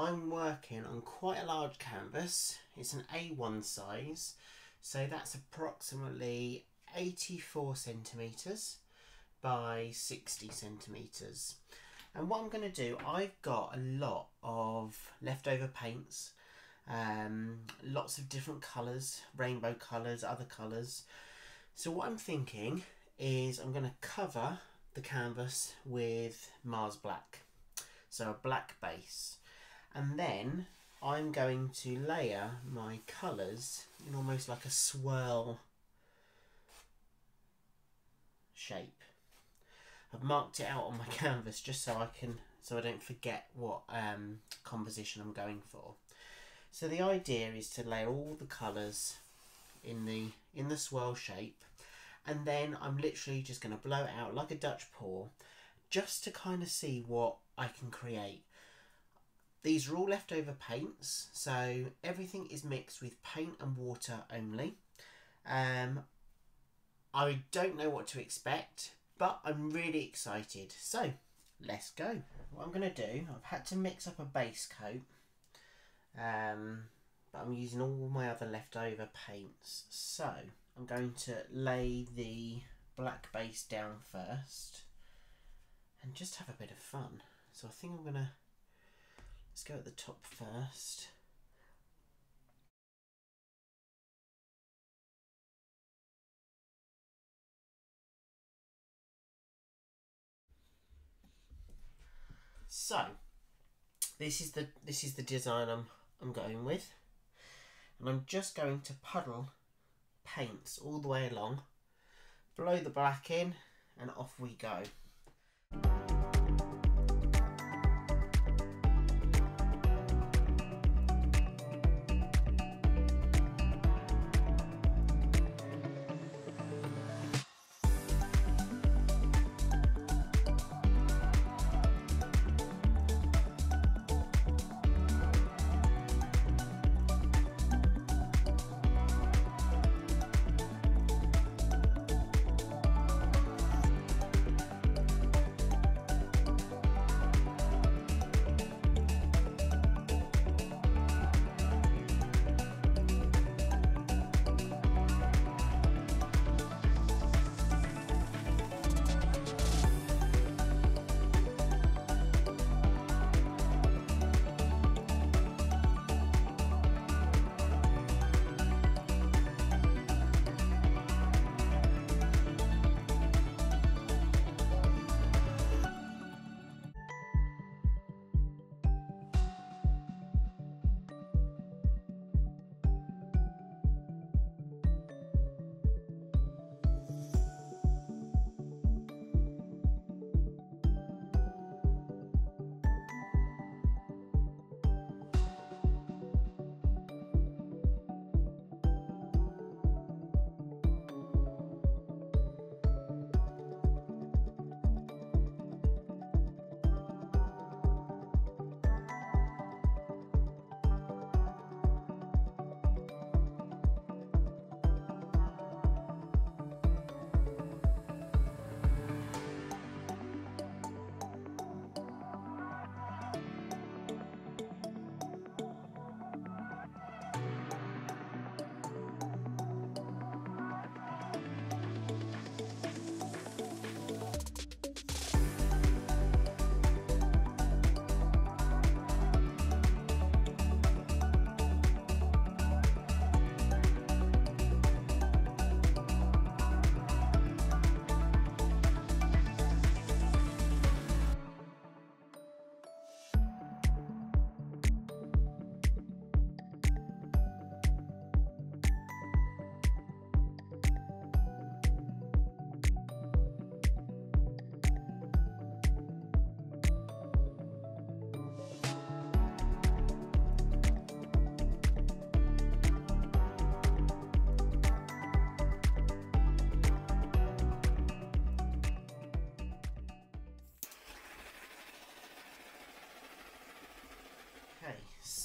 I'm working on quite a large canvas. It's an A1 size, so that's approximately 84 centimetres by 60 centimetres. And what I'm going to do, I've got a lot of leftover paints, um, lots of different colours, rainbow colours, other colours. So what I'm thinking is I'm going to cover the canvas with Mars Black. So a black base. And then I'm going to layer my colours in almost like a swirl shape. I've marked it out on my canvas just so I can so I don't forget what um, composition I'm going for. So the idea is to layer all the colours in the in the swirl shape and then I'm literally just going to blow it out like a Dutch pour just to kind of see what I can create. These are all leftover paints so everything is mixed with paint and water only. Um, I don't know what to expect but I'm really excited. So let's go. What I'm going to do, I've had to mix up a base coat. Um, but I'm using all my other leftover paints. So I'm going to lay the black base down first and just have a bit of fun. So I think I'm going to, let's go at the top first. So, this is the this is the design I'm I'm going with, and I'm just going to puddle paints all the way along, blow the black in, and off we go.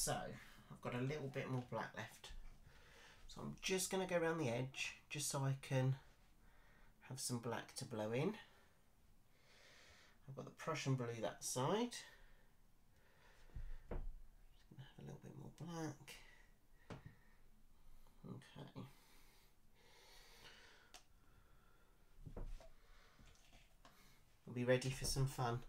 So I've got a little bit more black left. So I'm just going to go around the edge just so I can have some black to blow in. I've got the Prussian blue that side. a little bit more black. Okay. We'll be ready for some fun.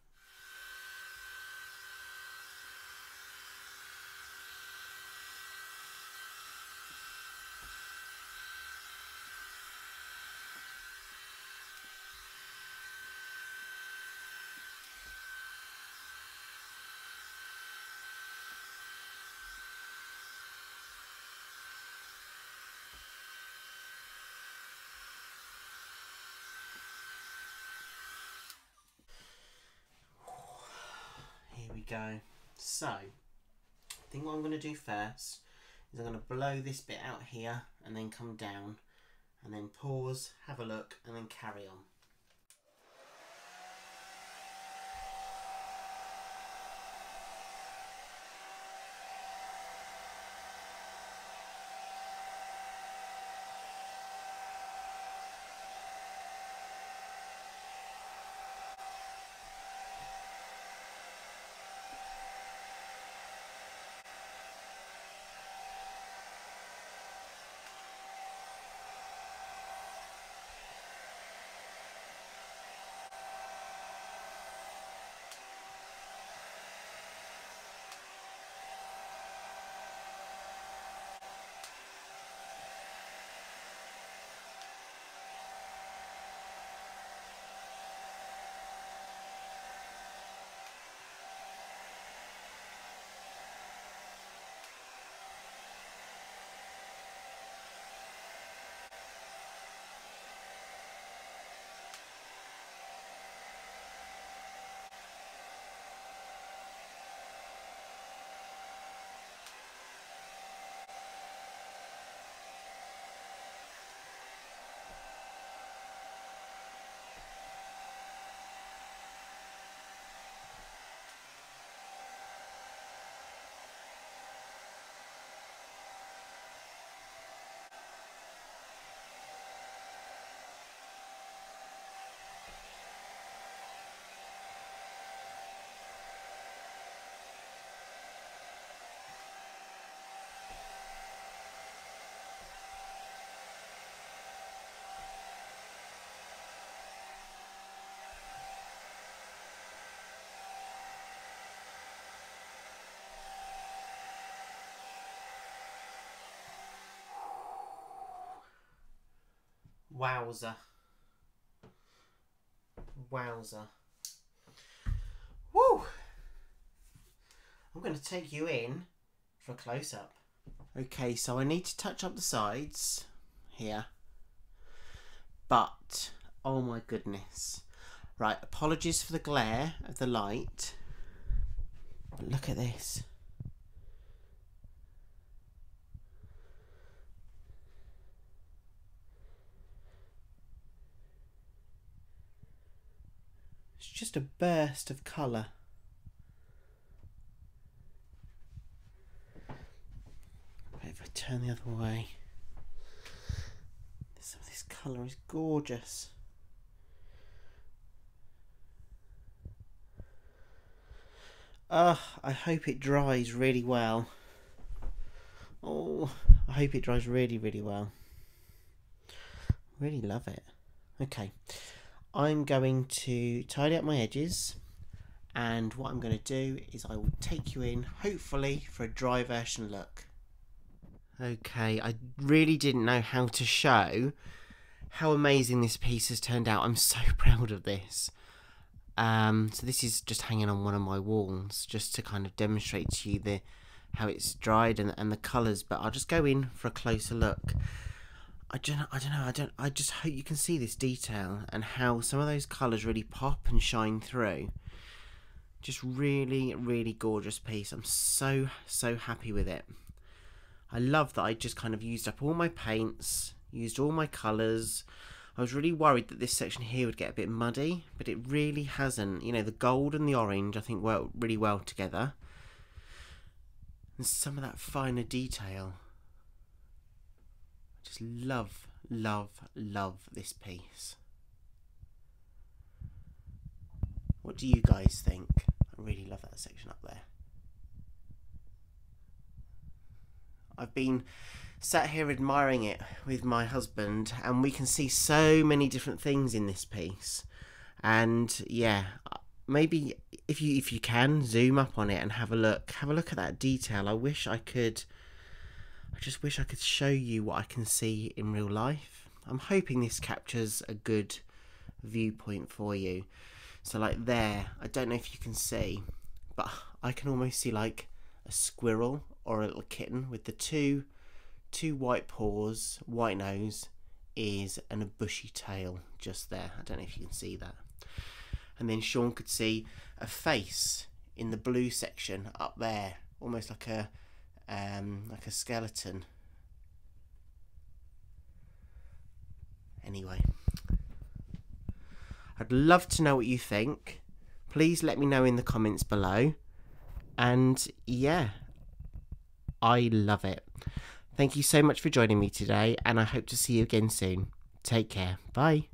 Here we go. So, I think what I'm going to do first is I'm going to blow this bit out here and then come down and then pause, have a look and then carry on. Wowzer. Wowzer. Woo! I'm going to take you in for a close up. Okay, so I need to touch up the sides here. But, oh my goodness. Right, apologies for the glare of the light. But look at this. Just a burst of colour. If I turn the other way, some of this colour is gorgeous. Uh, I hope it dries really well. Oh, I hope it dries really, really well. Really love it. Okay, I'm going to tidy up my edges and what I'm going to do is I will take you in hopefully for a dry version look. Okay, I really didn't know how to show how amazing this piece has turned out. I'm so proud of this. Um, so this is just hanging on one of my walls just to kind of demonstrate to you the how it's dried and, and the colours but I'll just go in for a closer look. I don't, I don't know. I don't. I just hope you can see this detail and how some of those colours really pop and shine through. Just really, really gorgeous piece. I'm so, so happy with it. I love that I just kind of used up all my paints, used all my colours. I was really worried that this section here would get a bit muddy, but it really hasn't. You know, the gold and the orange I think work really well together. And some of that finer detail just love, love, love this piece. What do you guys think? I really love that section up there. I've been sat here admiring it with my husband, and we can see so many different things in this piece. And yeah, maybe if you if you can zoom up on it and have a look, have a look at that detail. I wish I could. I just wish I could show you what I can see in real life. I'm hoping this captures a good viewpoint for you. So like there, I don't know if you can see, but I can almost see like a squirrel or a little kitten with the two two white paws, white nose, ears, and a bushy tail just there. I don't know if you can see that. And then Sean could see a face in the blue section up there, almost like a um, like a skeleton. Anyway, I'd love to know what you think. Please let me know in the comments below. And yeah, I love it. Thank you so much for joining me today, and I hope to see you again soon. Take care. Bye.